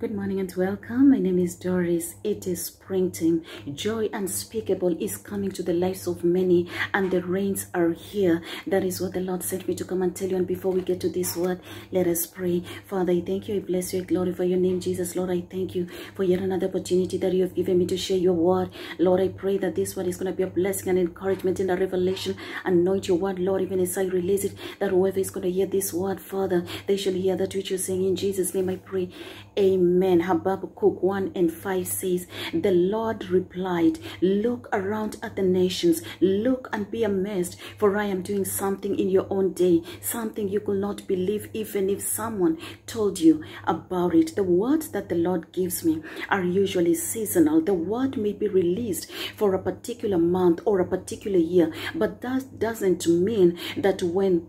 Good morning and welcome. My name is Doris. It is springtime. Joy unspeakable is coming to the lives of many, and the rains are here. That is what the Lord sent me to come and tell you. And before we get to this word, let us pray. Father, I thank you. I bless you. I glorify your name, Jesus. Lord, I thank you for yet another opportunity that you have given me to share your word. Lord, I pray that this word is going to be a blessing and encouragement in the revelation. Anoint your word, Lord, even as I release it, that whoever is going to hear this word, Father, they shall hear that which you're saying. In Jesus' name I pray. Amen. Habakkuk 1 and 5 says, The Lord replied, Look around at the nations, look and be amazed, for I am doing something in your own day, something you could not believe even if someone told you about it. The words that the Lord gives me are usually seasonal. The word may be released for a particular month or a particular year, but that doesn't mean that when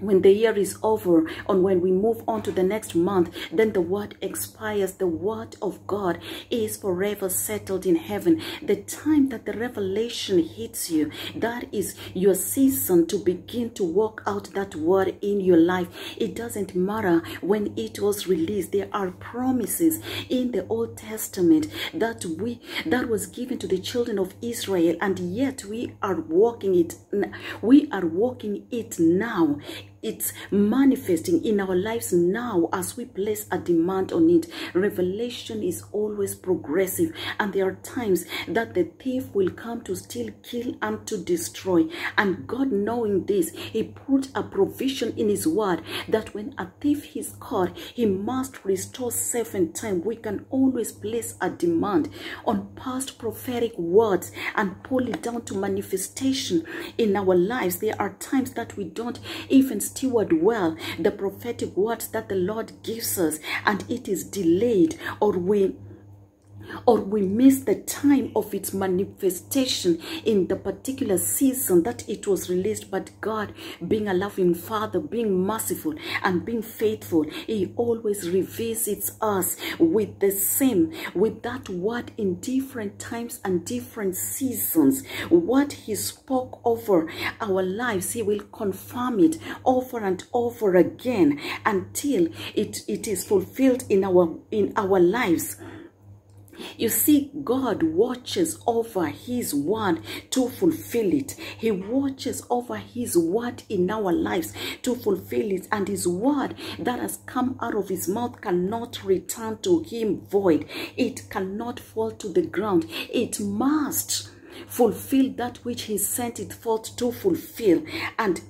when the year is over and when we move on to the next month then the word expires. The word of god is forever settled in heaven. The time that the revelation hits you that is your season to begin to walk out that word in your life. It doesn't matter when it was released. There are promises in the old testament that we that was given to the children of israel and yet we are walking it we are walking it now it's manifesting in our lives now as we place a demand on it. Revelation is always progressive, and there are times that the thief will come to steal, kill, and to destroy. And God, knowing this, He put a provision in His word that when a thief is caught, he must restore seven times. We can always place a demand on past prophetic words and pull it down to manifestation in our lives. There are times that we don't even steward well the prophetic words that the Lord gives us and it is delayed or we or we miss the time of its manifestation in the particular season that it was released. But God, being a loving Father, being merciful and being faithful, He always revisits us with the same, with that word in different times and different seasons. What He spoke over our lives, He will confirm it over and over again until it, it is fulfilled in our in our lives. You see, God watches over his word to fulfill it. He watches over his word in our lives to fulfill it. And his word that has come out of his mouth cannot return to him void. It cannot fall to the ground. It must fulfill that which he sent it forth to fulfill. And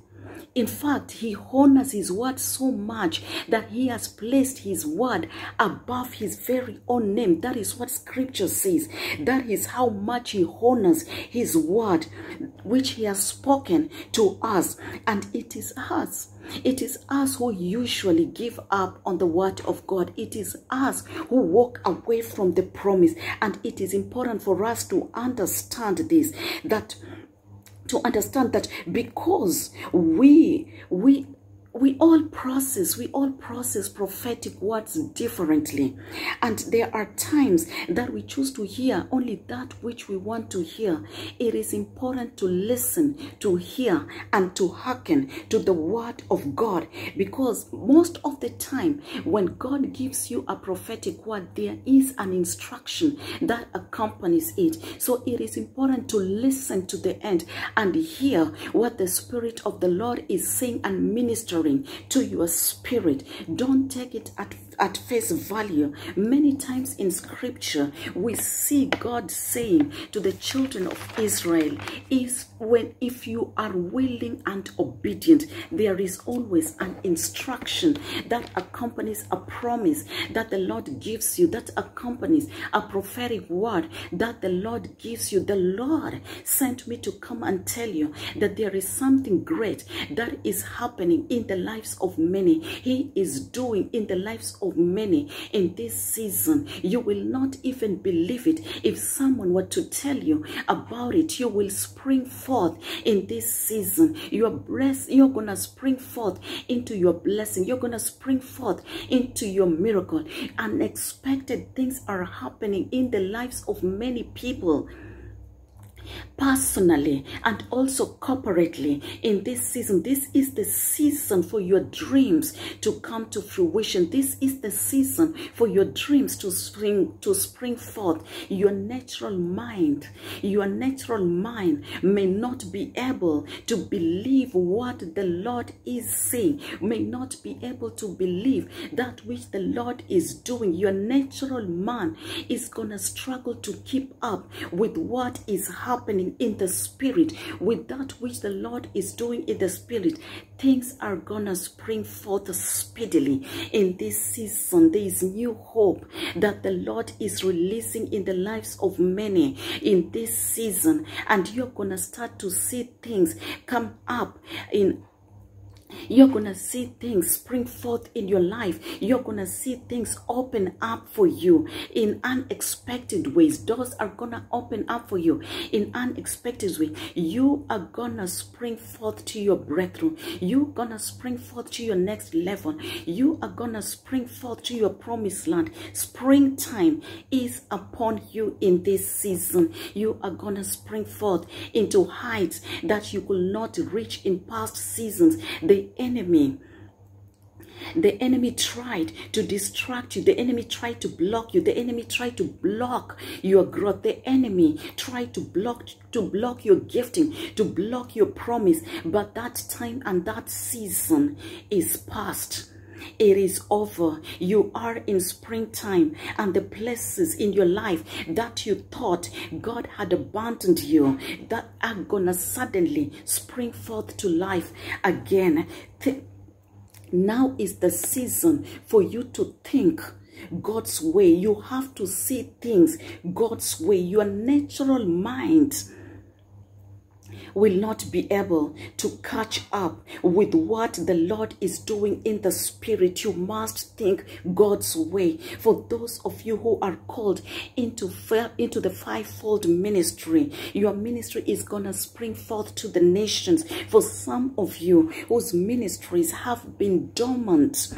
in fact, he honors his word so much that he has placed his word above his very own name. That is what scripture says. That is how much he honors his word, which he has spoken to us. And it is us. It is us who usually give up on the word of God. It is us who walk away from the promise. And it is important for us to understand this, that to understand that because we we we all process we all process prophetic words differently. And there are times that we choose to hear only that which we want to hear. It is important to listen to hear and to hearken to the word of god. Because most of the time when god gives you a prophetic word there is an instruction that accompanies it. So it is important to listen to the end and hear what the spirit of the lord is saying and ministering to your spirit. Don't take it at, at face value. Many times in scripture, we see God saying to the children of Israel, is when if you are willing and obedient, there is always an instruction that accompanies a promise that the Lord gives you, that accompanies a prophetic word that the Lord gives you. The Lord sent me to come and tell you that there is something great that is happening in the lives of many. He is doing in the lives of many in this season. You will not even believe it. If someone were to tell you about it, you will spring forth in this season. You're blessed. You're to spring forth into your blessing. You're to spring forth into your miracle. Unexpected things are happening in the lives of many people personally and also corporately in this season. This is the season for your dreams to come to fruition. This is the season for your dreams to spring to spring forth. Your natural mind, your natural mind may not be able to believe what the Lord is saying, may not be able to believe that which the Lord is doing. Your natural man is gonna struggle to keep up with what is happening in the spirit, with that which the Lord is doing in the spirit. Things are gonna spring forth speedily in this season. There is new hope that the Lord is releasing in the lives of many in this season, and you're gonna start to see things come up in you're going to see things spring forth in your life. You're going to see things open up for you in unexpected ways. Doors are going to open up for you in unexpected ways. You are going to spring forth to your breakthrough. You're going to spring forth to your next level. You are going to spring forth to your promised land. Springtime is upon you in this season. You are going to spring forth into heights that you could not reach in past seasons. The enemy the enemy tried to distract you. The enemy tried to block you. The enemy tried to block your growth. The enemy tried to block to block your gifting, to block your promise. But that time and that season is past. It is over. You are in springtime and the places in your life that you thought God had abandoned you that are gonna suddenly spring forth to life again. Th now is the season for you to think God's way. You have to see things God's way. Your natural mind will not be able to catch up with what the Lord is doing in the spirit. You must think God's way. For those of you who are called into, into the fivefold ministry, your ministry is going to spring forth to the nations. For some of you whose ministries have been dormant,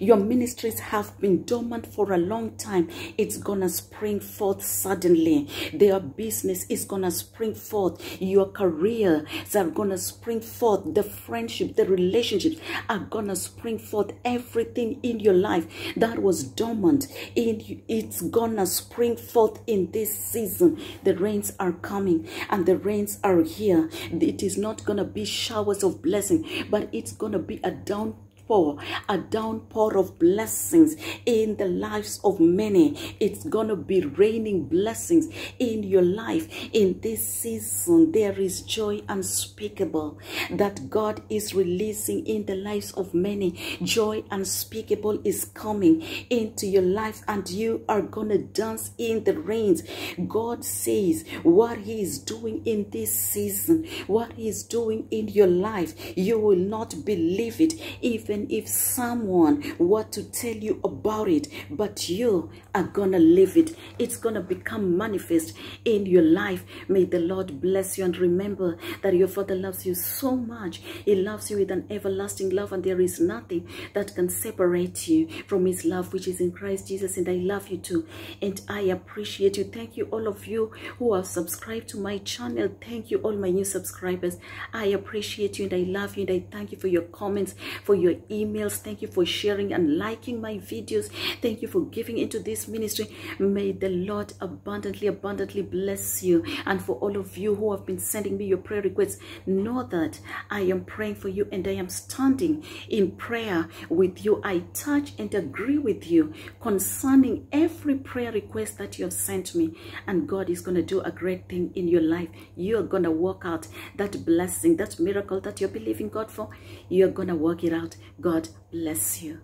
your ministries have been dormant for a long time. It's gonna spring forth suddenly. Their business is gonna spring forth. Your careers are gonna spring forth. The friendship, the relationships are gonna spring forth. Everything in your life that was dormant, it's gonna spring forth in this season. The rains are coming and the rains are here. It is not gonna be showers of blessing, but it's gonna be a down a downpour of blessings in the lives of many. It's going to be raining blessings in your life. In this season, there is joy unspeakable that God is releasing in the lives of many. Joy unspeakable is coming into your life and you are going to dance in the rains. God says what he is doing in this season, what he is doing in your life, you will not believe it even even if someone were to tell you about it, but you are gonna live it. It's gonna become manifest in your life. May the Lord bless you and remember that your Father loves you so much. He loves you with an everlasting love, and there is nothing that can separate you from His love, which is in Christ Jesus. And I love you too, and I appreciate you. Thank you, all of you who have subscribed to my channel. Thank you, all my new subscribers. I appreciate you, and I love you, and I thank you for your comments, for your emails. Thank you for sharing and liking my videos. Thank you for giving into this ministry. May the Lord abundantly, abundantly bless you. And for all of you who have been sending me your prayer requests, know that I am praying for you and I am standing in prayer with you. I touch and agree with you concerning every prayer request that you have sent me. And God is going to do a great thing in your life. You are going to work out that blessing, that miracle that you're believing God for. You're going to work it out. God bless you.